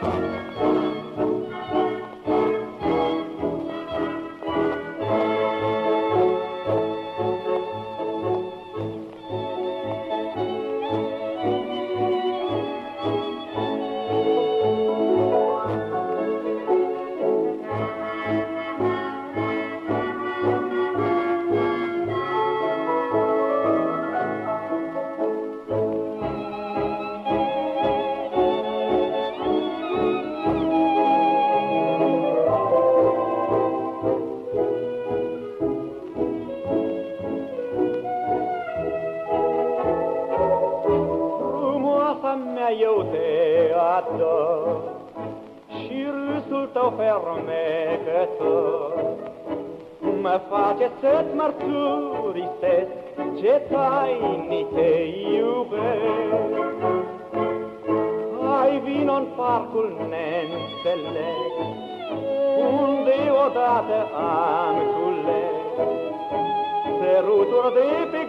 Bye. Ador. Și râsul tău fermecător Mă face să-ți mărturisesc Ce tainic te iubesc. Hai vino în parcul neînțeles Unde odată am cules Săruturi de pe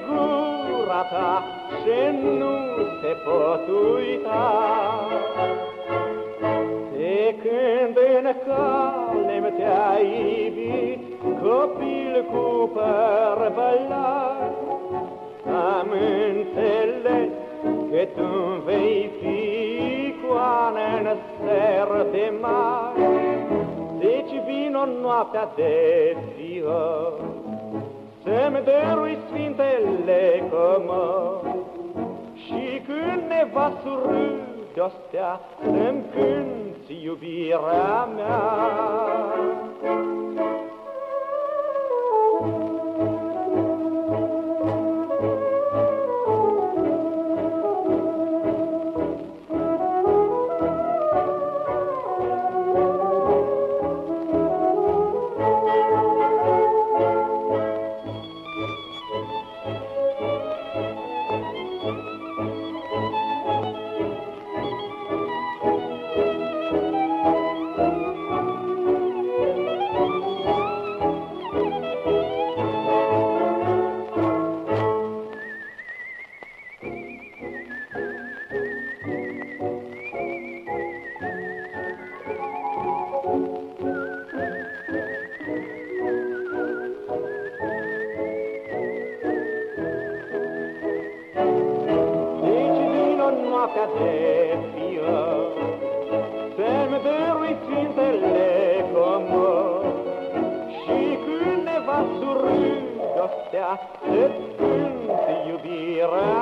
gura ta Ce nu se pot uita. De când în cale te-ai iubit, copil cu păr bălat, am înțeles că tu vei fi coană în ser de mare. Deci vino noaptea de ziua, să-mi dărui sfintele comori, și când ne va surâ de-o stea, Îmi cânti iubirea mea. Noaptea de fiă, Să-mi dărui țintele comor, Și când ne va surâ o stea, Să-ți iubirea mea.